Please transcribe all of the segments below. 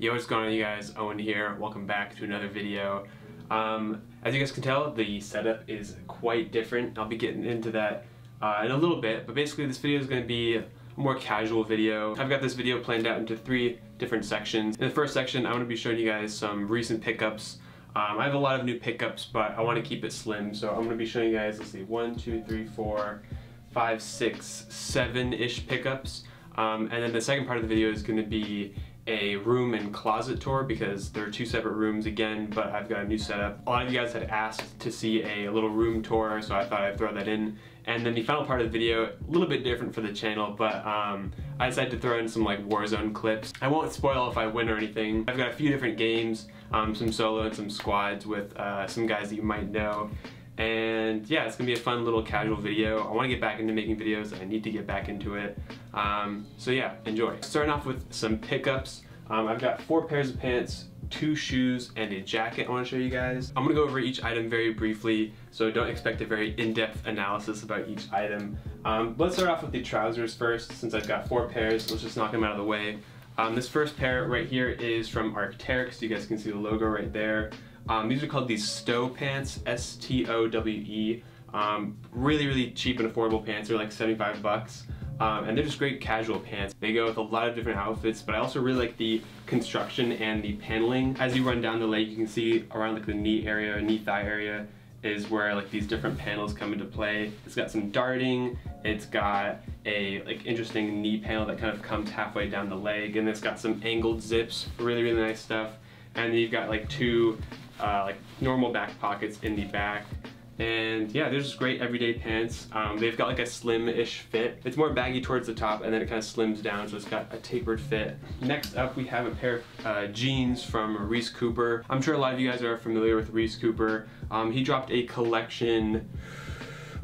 Yo, what's going on you guys? Owen here. Welcome back to another video. Um, as you guys can tell, the setup is quite different. I'll be getting into that uh, in a little bit, but basically this video is going to be a more casual video. I've got this video planned out into three different sections. In the first section, I'm going to be showing you guys some recent pickups. Um, I have a lot of new pickups, but I want to keep it slim, so I'm going to be showing you guys, let's see, one, two, three, four, five, six, seven-ish pickups. Um, and then the second part of the video is going to be a room and closet tour because there are two separate rooms again, but I've got a new setup. A lot of you guys had asked to see a little room tour, so I thought I'd throw that in. And then the final part of the video, a little bit different for the channel, but um, I decided to throw in some like Warzone clips. I won't spoil if I win or anything. I've got a few different games, um, some solo and some squads with uh, some guys that you might know. And yeah, it's gonna be a fun little casual video. I wanna get back into making videos. I need to get back into it. Um, so yeah, enjoy. Starting off with some pickups. Um, I've got four pairs of pants, two shoes, and a jacket I wanna show you guys. I'm gonna go over each item very briefly, so don't expect a very in-depth analysis about each item. Um, let's start off with the trousers first, since I've got four pairs. Let's just knock them out of the way. Um, this first pair right here is from Arc'teryx. You guys can see the logo right there. Um, these are called these Stowe pants, S-T-O-W-E. Um, really, really cheap and affordable pants. They're like 75 bucks. Um, and they're just great casual pants. They go with a lot of different outfits, but I also really like the construction and the paneling. As you run down the leg, you can see around like the knee area, knee thigh area, is where like these different panels come into play. It's got some darting, it's got a like interesting knee panel that kind of comes halfway down the leg, and it's got some angled zips, really, really nice stuff. And then you've got like two uh, like normal back pockets in the back. And yeah, they're just great everyday pants. Um, they've got like a slim-ish fit. It's more baggy towards the top and then it kind of slims down so it's got a tapered fit. Next up we have a pair of uh, jeans from Reese Cooper. I'm sure a lot of you guys are familiar with Reese Cooper. Um, he dropped a collection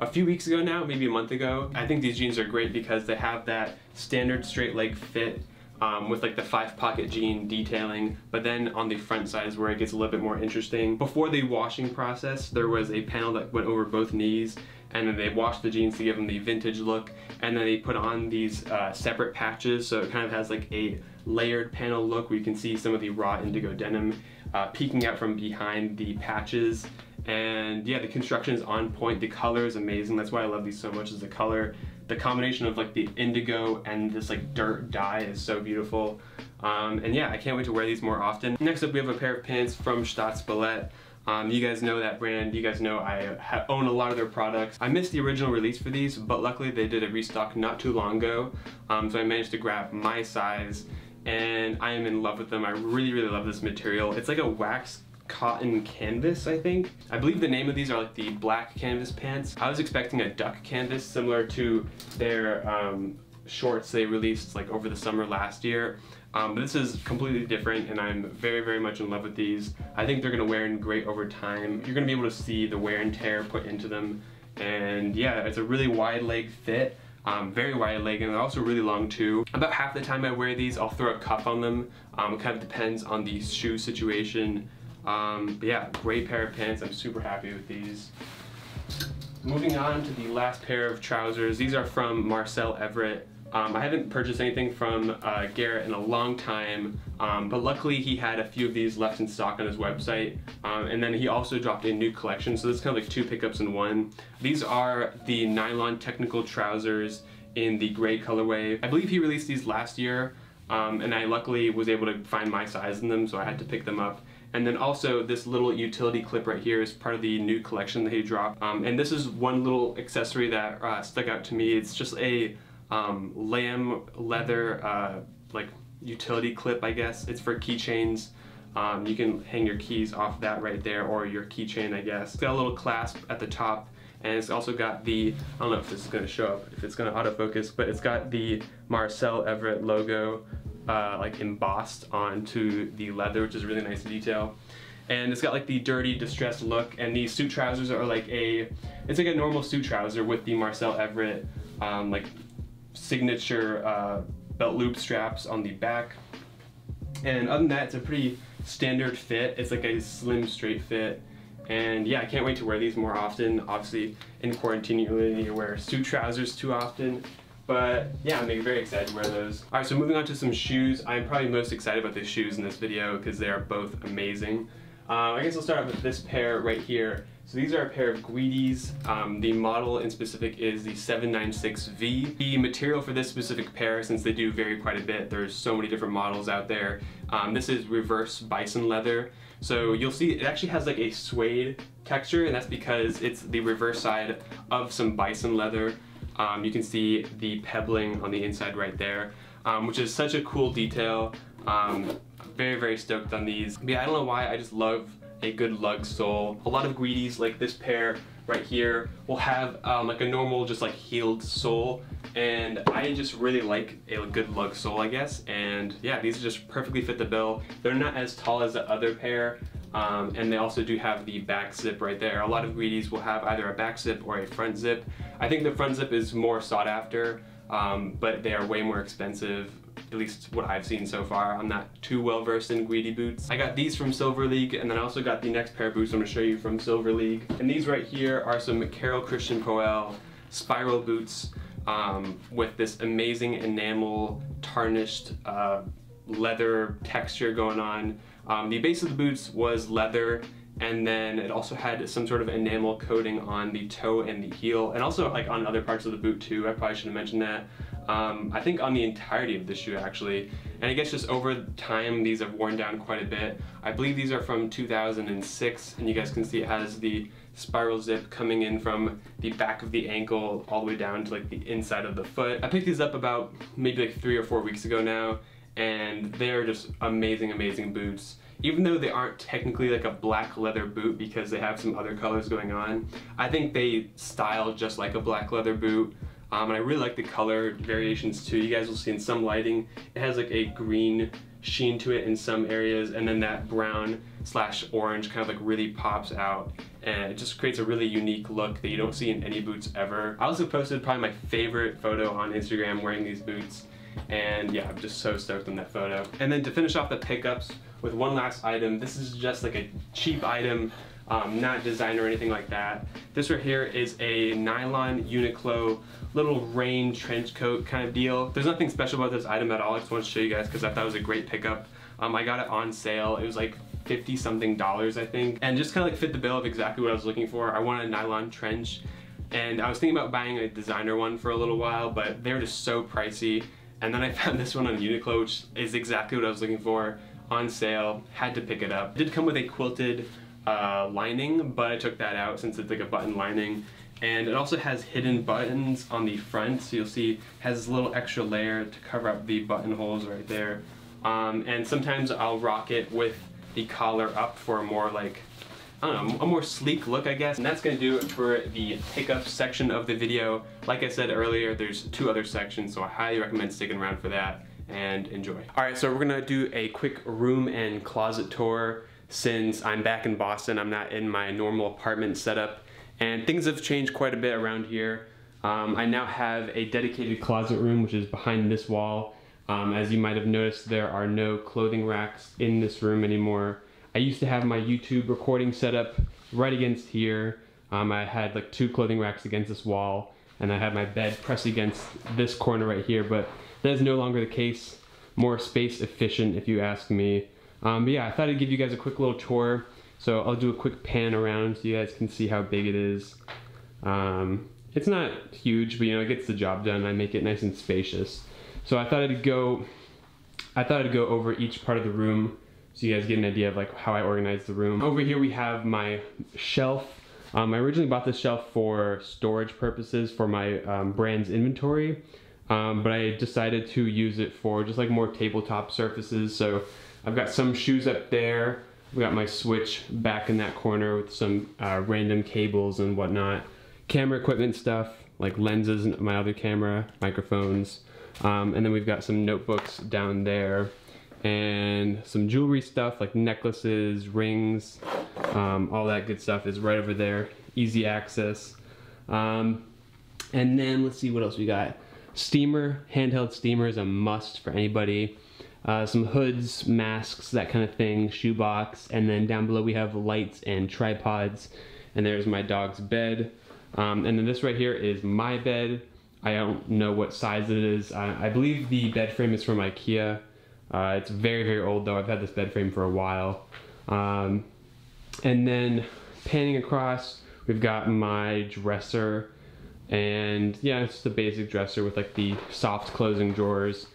a few weeks ago now, maybe a month ago. I think these jeans are great because they have that standard straight leg fit um, with like the five pocket jean detailing, but then on the front side is where it gets a little bit more interesting. Before the washing process, there was a panel that went over both knees and then they washed the jeans to give them the vintage look and then they put on these uh, separate patches so it kind of has like a layered panel look where you can see some of the raw indigo denim uh, peeking out from behind the patches. And yeah the construction is on point. The color is amazing. That's why I love these so much is the color the combination of like the indigo and this like dirt dye is so beautiful. Um, and yeah, I can't wait to wear these more often. Next up, we have a pair of pants from Staats Ballett. Um, you guys know that brand, you guys know I own a lot of their products. I missed the original release for these, but luckily they did a restock not too long ago. Um, so I managed to grab my size and I am in love with them. I really, really love this material. It's like a wax cotton canvas, I think. I believe the name of these are like the black canvas pants. I was expecting a duck canvas similar to their um, shorts they released like over the summer last year. Um, but this is completely different and I'm very, very much in love with these. I think they're gonna wear in great over time. You're gonna be able to see the wear and tear put into them. And yeah, it's a really wide leg fit. Um, very wide leg and also really long too. About half the time I wear these, I'll throw a cuff on them. Um, it kind of depends on the shoe situation. Um, but yeah, great pair of pants. I'm super happy with these. Moving on to the last pair of trousers. These are from Marcel Everett. Um, I haven't purchased anything from uh, Garrett in a long time, um, but luckily he had a few of these left in stock on his website. Um, and then he also dropped a new collection, so this is kind of like two pickups in one. These are the nylon technical trousers in the gray colorway. I believe he released these last year, um, and I luckily was able to find my size in them, so I had to pick them up. And then also this little utility clip right here is part of the new collection that he dropped. Um, and this is one little accessory that uh, stuck out to me. It's just a um, lamb leather uh, like utility clip, I guess. It's for keychains. Um, you can hang your keys off that right there or your keychain, I guess. It's got a little clasp at the top and it's also got the, I don't know if this is gonna show up, if it's gonna autofocus, but it's got the Marcel Everett logo uh, like embossed onto the leather, which is a really nice detail. And it's got like the dirty, distressed look, and these suit trousers are like a, it's like a normal suit trouser with the Marcel Everett um, like signature uh, belt loop straps on the back. And other than that, it's a pretty standard fit. It's like a slim, straight fit. And yeah, I can't wait to wear these more often. Obviously, in quarantine, you really need to wear suit trousers too often. But yeah, I'm very excited to wear those. All right, so moving on to some shoes. I'm probably most excited about the shoes in this video because they are both amazing. Uh, I guess I'll start off with this pair right here. So these are a pair of Guidis. Um, the model in specific is the 796V. The material for this specific pair, since they do vary quite a bit, there's so many different models out there. Um, this is reverse bison leather. So you'll see it actually has like a suede texture and that's because it's the reverse side of some bison leather. Um, you can see the pebbling on the inside right there, um, which is such a cool detail. Um, very, very stoked on these. But yeah, I don't know why, I just love a good lug sole. A lot of Guidis, like this pair right here, will have um, like a normal, just like heeled sole. And I just really like a good lug sole, I guess. And yeah, these just perfectly fit the bill. They're not as tall as the other pair. Um, and they also do have the back zip right there. A lot of Guidis will have either a back zip or a front zip. I think the front zip is more sought after, um, but they are way more expensive at least what I've seen so far. I'm not too well versed in Guidi boots. I got these from Silver League and then I also got the next pair of boots I'm gonna show you from Silver League. And these right here are some Carol Christian Poell spiral boots um, with this amazing enamel tarnished uh, leather texture going on. Um, the base of the boots was leather and then it also had some sort of enamel coating on the toe and the heel and also like on other parts of the boot too. I probably should have mentioned that. Um, I think on the entirety of the shoe actually. And I guess just over time these have worn down quite a bit. I believe these are from 2006 and you guys can see it has the spiral zip coming in from the back of the ankle all the way down to like the inside of the foot. I picked these up about maybe like three or four weeks ago now and they're just amazing, amazing boots. Even though they aren't technically like a black leather boot because they have some other colors going on, I think they style just like a black leather boot. Um, and I really like the color variations too. You guys will see in some lighting, it has like a green sheen to it in some areas and then that brown slash orange kind of like really pops out and it just creates a really unique look that you don't see in any boots ever. I also posted probably my favorite photo on Instagram wearing these boots and yeah, I'm just so stoked on that photo. And then to finish off the pickups with one last item, this is just like a cheap item um, not designer or anything like that. This right here is a nylon Uniqlo little rain trench coat kind of deal. There's nothing special about this item at all. I just want to show you guys because I thought it was a great pickup. Um, I got it on sale. It was like 50 something dollars, I think. And just kind of like fit the bill of exactly what I was looking for. I wanted a nylon trench and I was thinking about buying a designer one for a little while, but they were just so pricey. And then I found this one on Uniqlo, which is exactly what I was looking for on sale. Had to pick it up. It did come with a quilted uh, lining, but I took that out since it's like a button lining. And it also has hidden buttons on the front, so you'll see has this little extra layer to cover up the buttonholes right there. Um, and sometimes I'll rock it with the collar up for a more like, Don't know, a more sleek look I guess. And that's gonna do it for the pickup section of the video. Like I said earlier, there's two other sections, so I highly recommend sticking around for that and enjoy. All right, so we're gonna do a quick room and closet tour since I'm back in Boston. I'm not in my normal apartment setup and things have changed quite a bit around here. Um, I now have a dedicated closet room which is behind this wall. Um, as you might have noticed there are no clothing racks in this room anymore. I used to have my YouTube recording set up right against here. Um, I had like two clothing racks against this wall and I had my bed pressed against this corner right here but that is no longer the case. More space efficient if you ask me. Um, but yeah, I thought I'd give you guys a quick little tour. So I'll do a quick pan around so you guys can see how big it is. Um, it's not huge, but you know, it gets the job done. I make it nice and spacious. So I thought I'd go, I thought I'd go over each part of the room so you guys get an idea of like how I organize the room. Over here we have my shelf. Um, I originally bought this shelf for storage purposes for my um, brand's inventory, um, but I decided to use it for just like more tabletop surfaces. So I've got some shoes up there. We got my switch back in that corner with some uh, random cables and whatnot. Camera equipment stuff, like lenses and my other camera, microphones. Um, and then we've got some notebooks down there and some jewelry stuff like necklaces, rings, um, all that good stuff is right over there. Easy access. Um, and then let's see what else we got. Steamer, handheld steamer is a must for anybody uh, some hoods, masks, that kind of thing, shoebox, and then down below we have lights and tripods. And there's my dog's bed. Um, and then this right here is my bed. I don't know what size it is. I, I believe the bed frame is from Ikea. Uh, it's very, very old though. I've had this bed frame for a while. Um, and then panning across, we've got my dresser. And yeah, it's just a basic dresser with like the soft closing drawers.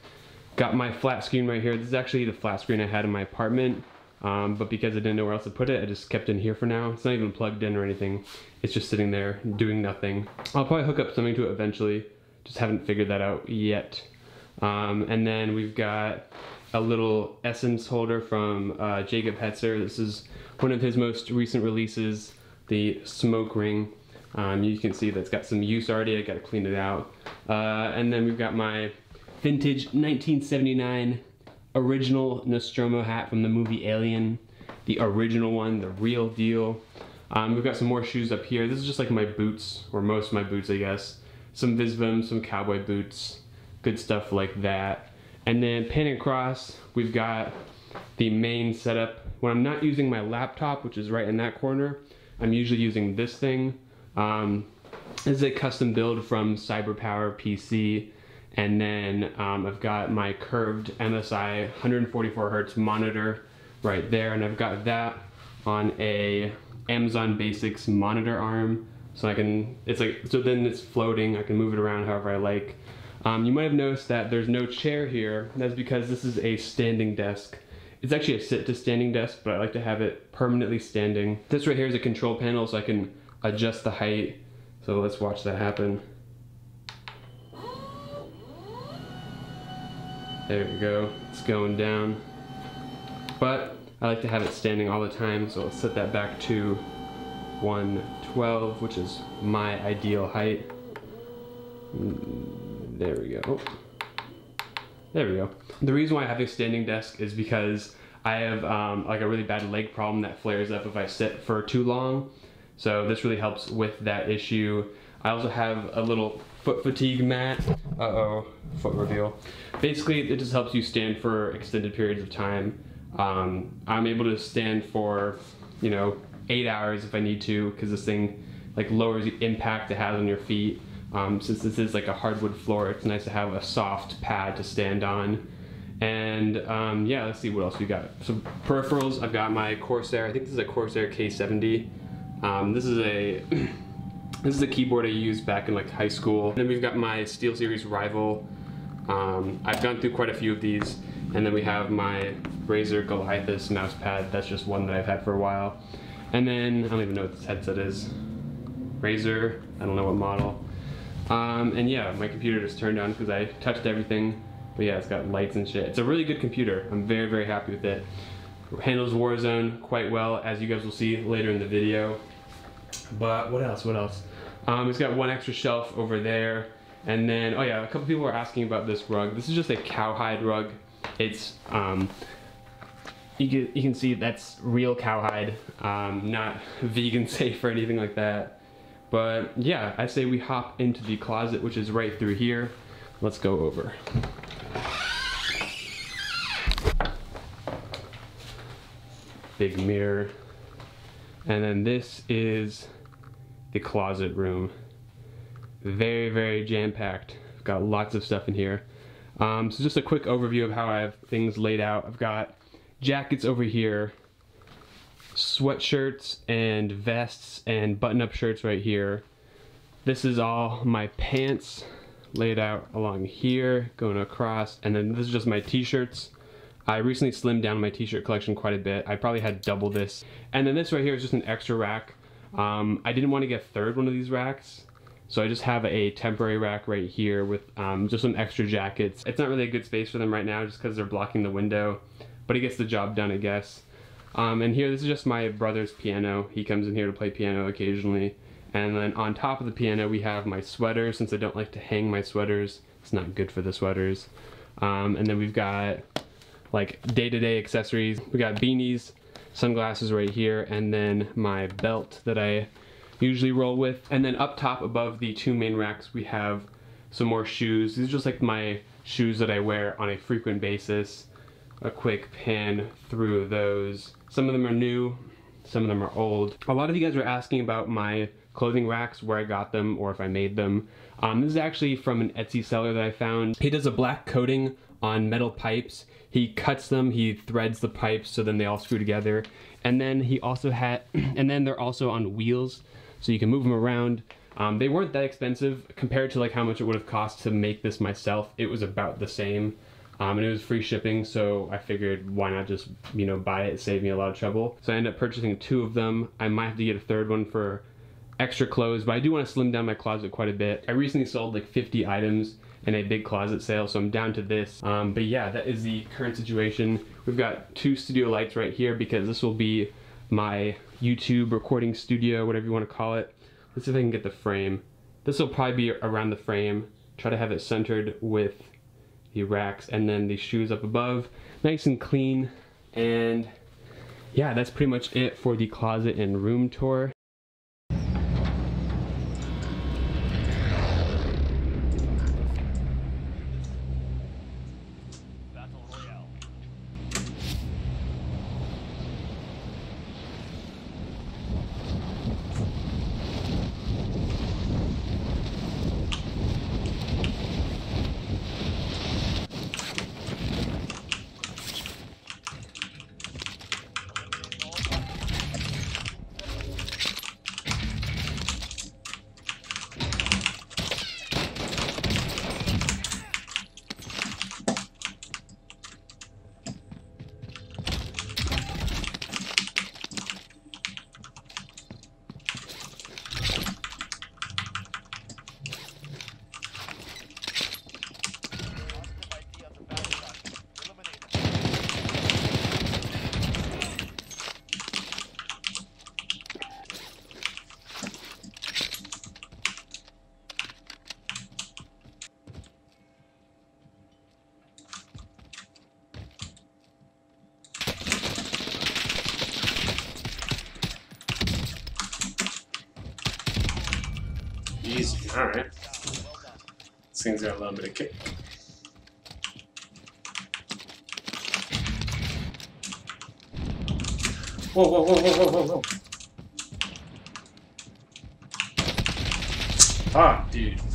Got my flat screen right here. This is actually the flat screen I had in my apartment. Um, but because I didn't know where else to put it, I just kept it in here for now. It's not even plugged in or anything. It's just sitting there doing nothing. I'll probably hook up something to it eventually. Just haven't figured that out yet. Um, and then we've got a little essence holder from uh, Jacob Hetzer. This is one of his most recent releases, the Smoke Ring. Um, you can see that's got some use already. I got to clean it out. Uh, and then we've got my vintage 1979 original Nostromo hat from the movie Alien. The original one, the real deal. Um, we've got some more shoes up here. This is just like my boots, or most of my boots, I guess. Some Visvim, some cowboy boots, good stuff like that. And then panning across, we've got the main setup. When I'm not using my laptop, which is right in that corner, I'm usually using this thing. Um, this is a custom build from CyberPower PC. And then um, I've got my curved MSI 144 hertz monitor right there. And I've got that on a Amazon Basics monitor arm. So I can, it's like, so then it's floating. I can move it around however I like. Um, you might have noticed that there's no chair here. That's because this is a standing desk. It's actually a sit to standing desk, but I like to have it permanently standing. This right here is a control panel so I can adjust the height. So let's watch that happen. There we go, it's going down. But I like to have it standing all the time, so I'll set that back to 112, which is my ideal height. There we go. There we go. The reason why I have a standing desk is because I have um, like a really bad leg problem that flares up if I sit for too long. So this really helps with that issue. I also have a little foot fatigue mat. Uh-oh, foot reveal. Basically, it just helps you stand for extended periods of time. Um, I'm able to stand for, you know, eight hours if I need to, because this thing like lowers the impact it has on your feet. Um, since this is like a hardwood floor, it's nice to have a soft pad to stand on. And um, yeah, let's see what else we got. So peripherals, I've got my Corsair. I think this is a Corsair K70. Um, this is a this is a keyboard I used back in like high school. then we've got my SteelSeries Rival. Um, I've gone through quite a few of these. And then we have my Razer Goliathus mouse pad. That's just one that I've had for a while. And then I don't even know what this headset is. Razer. I don't know what model. Um, and yeah, my computer just turned on because I touched everything. But yeah, it's got lights and shit. It's a really good computer. I'm very, very happy with it. Handles Warzone quite well, as you guys will see later in the video. But what else, what else? Um, it's got one extra shelf over there. And then, oh yeah, a couple people were asking about this rug. This is just a cowhide rug. It's, um, you can, you can see that's real cowhide, um, not vegan safe or anything like that. But yeah, I say we hop into the closet, which is right through here. Let's go over. Big mirror. And then this is the closet room. Very, very jam-packed. Got lots of stuff in here. Um, so just a quick overview of how I have things laid out. I've got jackets over here sweatshirts and vests and button-up shirts right here. This is all my pants laid out along here, going across, and then this is just my t-shirts. I recently slimmed down my t-shirt collection quite a bit. I probably had double this. And then this right here is just an extra rack. Um, I didn't want to get third one of these racks, so I just have a temporary rack right here with um, just some extra jackets. It's not really a good space for them right now just because they're blocking the window, but it gets the job done, I guess. Um, and here, this is just my brother's piano. He comes in here to play piano occasionally. And then on top of the piano, we have my sweater, since I don't like to hang my sweaters. It's not good for the sweaters. Um, and then we've got like day-to-day -day accessories. We got beanies, sunglasses right here, and then my belt that I usually roll with. And then up top above the two main racks, we have some more shoes. These are just like my shoes that I wear on a frequent basis. A quick pan through those. Some of them are new, some of them are old. A lot of you guys were asking about my clothing racks where I got them or if I made them. Um, this is actually from an Etsy seller that I found. He does a black coating on metal pipes. He cuts them, he threads the pipes so then they all screw together. And then he also had, and then they're also on wheels so you can move them around. Um, they weren't that expensive compared to like how much it would have cost to make this myself. It was about the same. Um, and it was free shipping, so I figured why not just, you know, buy it, save me a lot of trouble. So I ended up purchasing two of them. I might have to get a third one for extra clothes, but I do want to slim down my closet quite a bit. I recently sold like 50 items in a big closet sale, so I'm down to this. Um, but yeah, that is the current situation. We've got two studio lights right here because this will be my YouTube recording studio, whatever you want to call it. Let's see if I can get the frame. This will probably be around the frame. Try to have it centered with the racks and then the shoes up above. Nice and clean. And yeah, that's pretty much it for the closet and room tour. Easy, alright. This thing's got a little bit of kick. Whoa, whoa, whoa, whoa, whoa, whoa, whoa. Ah, dude.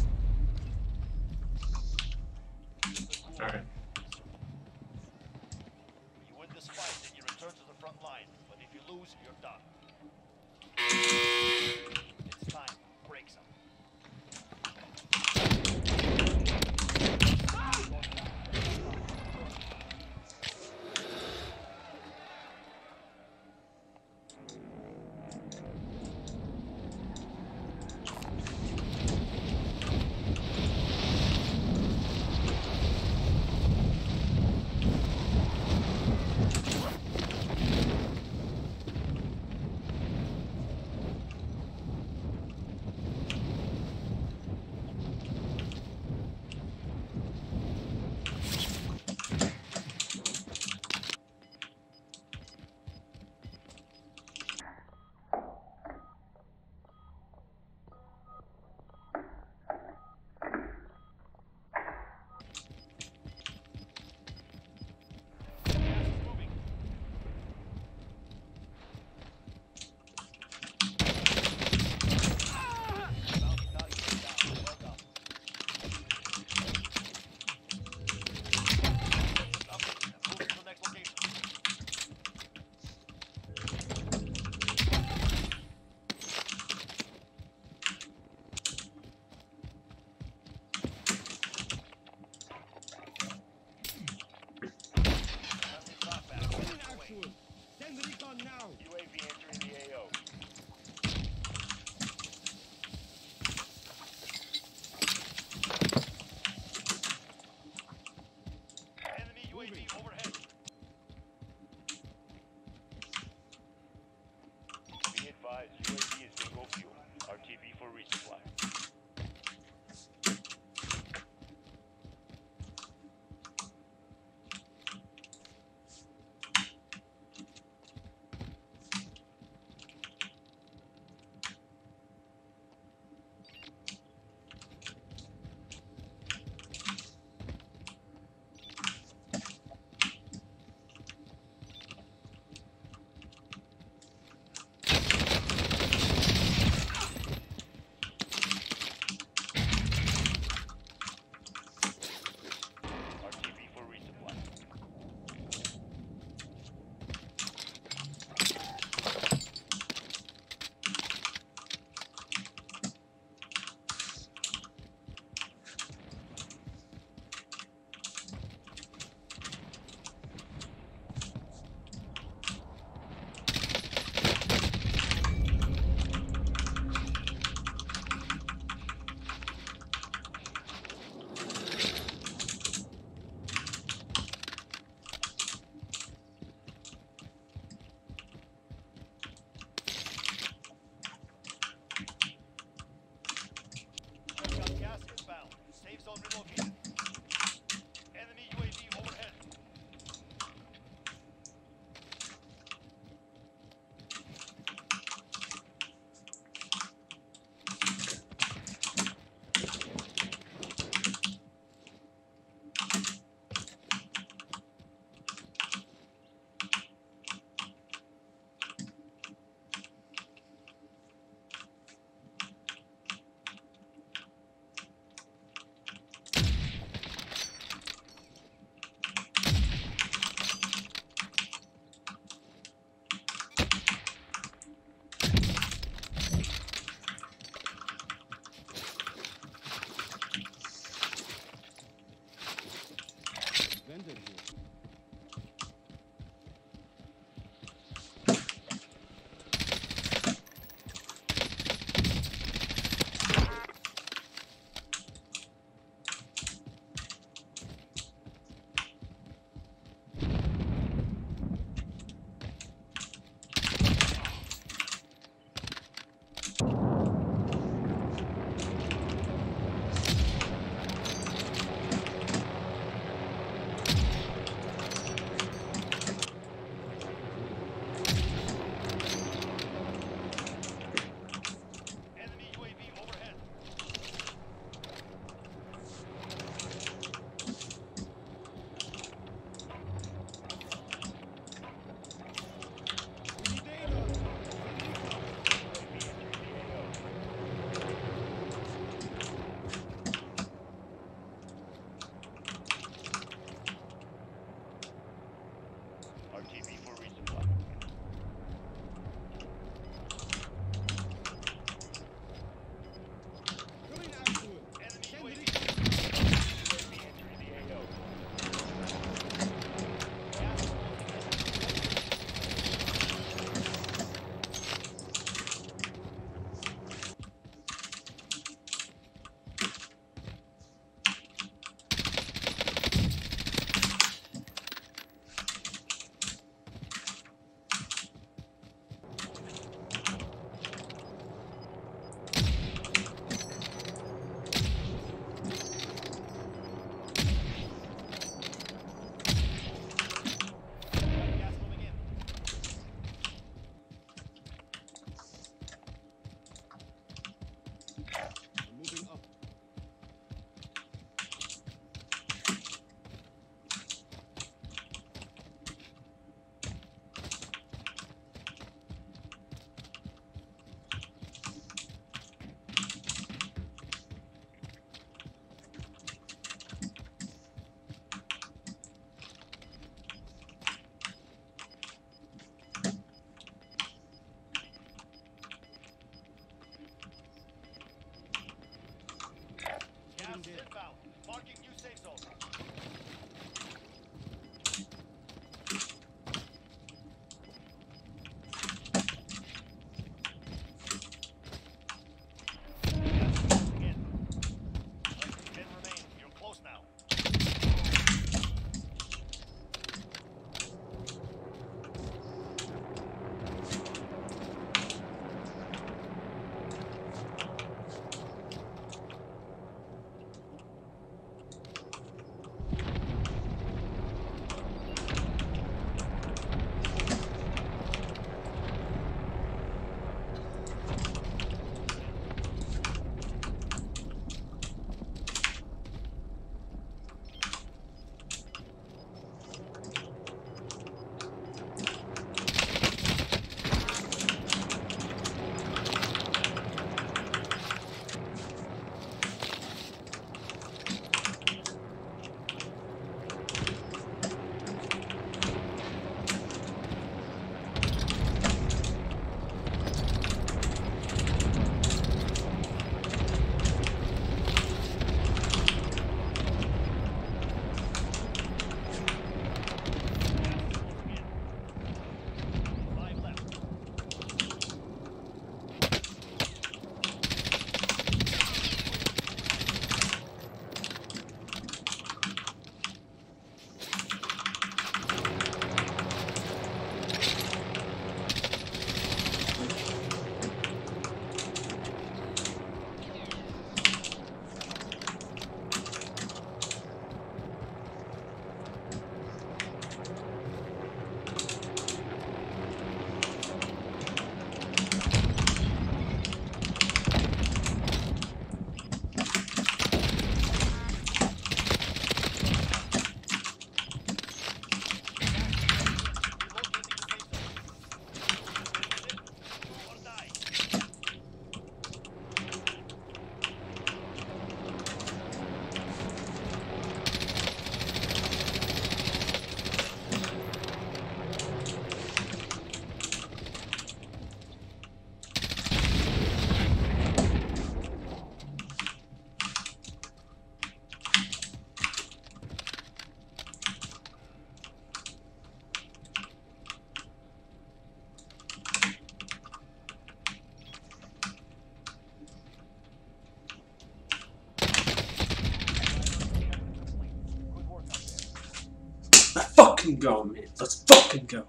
Fucking go, man. Let's fucking go.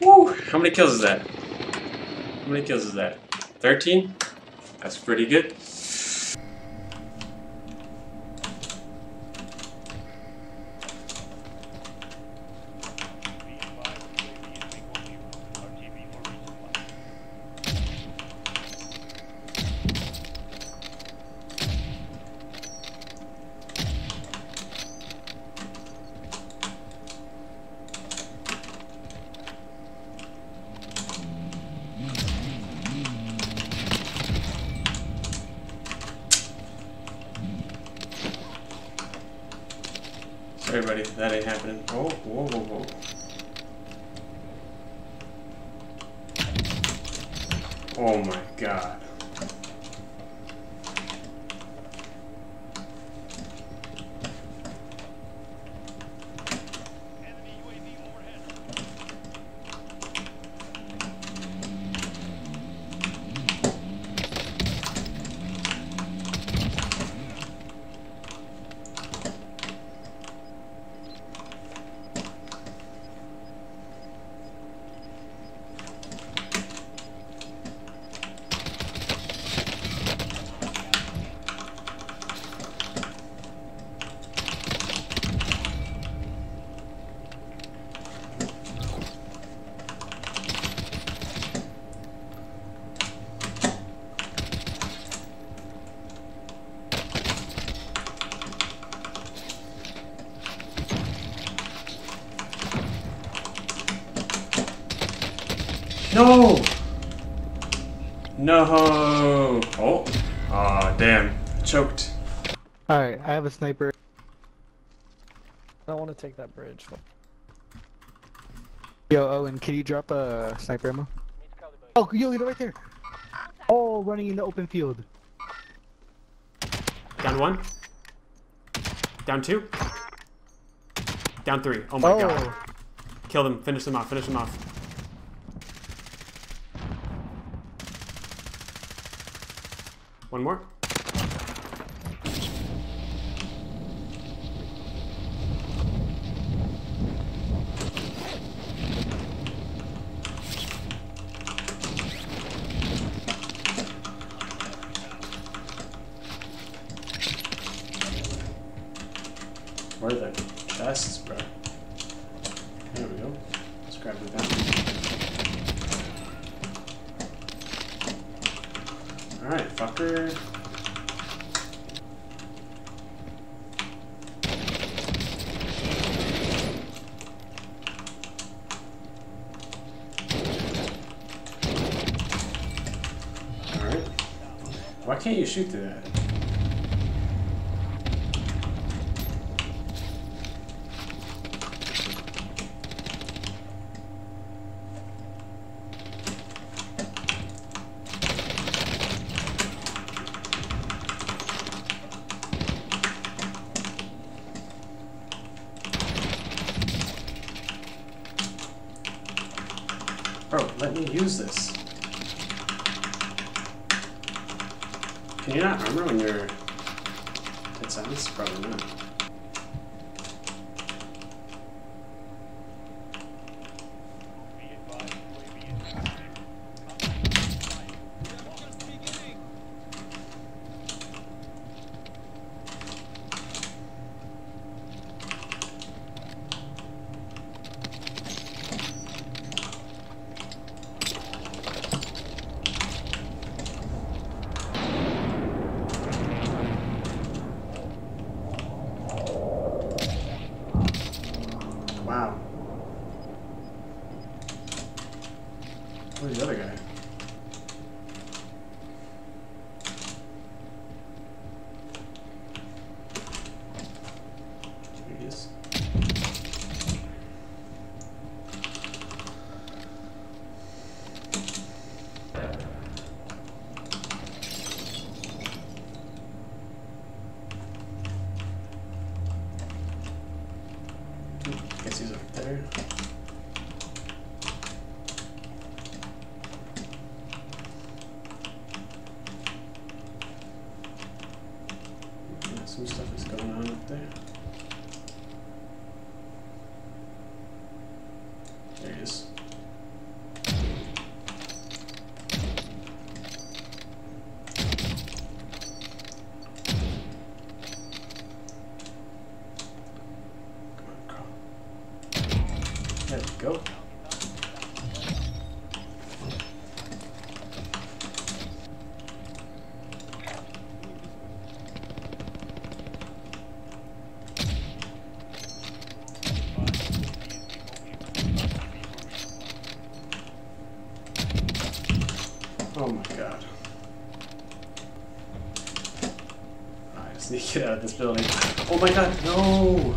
Woo! How many kills is that? How many kills is that? 13? That's pretty good. Oh my god. No! Oh. Aw, damn. Choked. Alright, I have a sniper. I don't want to take that bridge. Yo, Owen, can you drop a sniper ammo? Oh, yo, you're right there. Oh, running in the open field. Down one. Down two. Down three. Oh my oh, god. Kill them. Finish them off. Finish them off. One more. Where are the chests, bro? There we go. Let's grab the gun. Alright, fucker. Alright. Why can't you shoot through that? Bro, let me use this. Can you not armor when you're dead silence? Probably not. Be advised, UAV is active. Just beginning. Wow. Where's the other guy? Here he is. Guess he's up there. Yeah, this building. Oh my god, no!